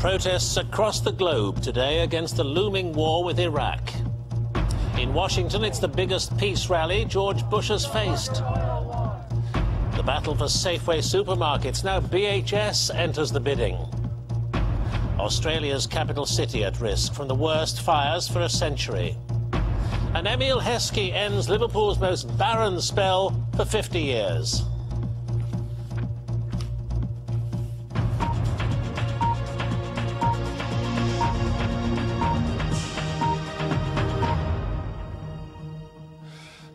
Protests across the globe today against the looming war with Iraq. In Washington, it's the biggest peace rally George Bush has faced. The battle for Safeway supermarkets. Now BHS enters the bidding. Australia's capital city at risk from the worst fires for a century. And Emile Heskey ends Liverpool's most barren spell for 50 years.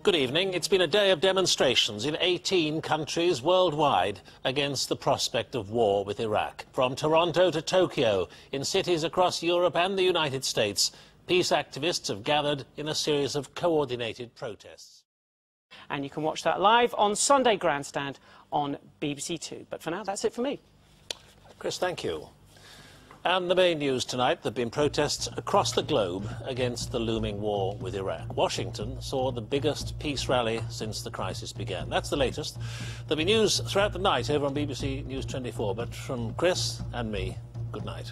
Good evening. It's been a day of demonstrations in 18 countries worldwide against the prospect of war with Iraq. From Toronto to Tokyo, in cities across Europe and the United States, peace activists have gathered in a series of coordinated protests. And you can watch that live on Sunday Grandstand on BBC Two. But for now, that's it for me. Chris, thank you. And the main news tonight, there have been protests across the globe against the looming war with Iraq. Washington saw the biggest peace rally since the crisis began. That's the latest. There'll be news throughout the night over on BBC News 24, but from Chris and me, good night.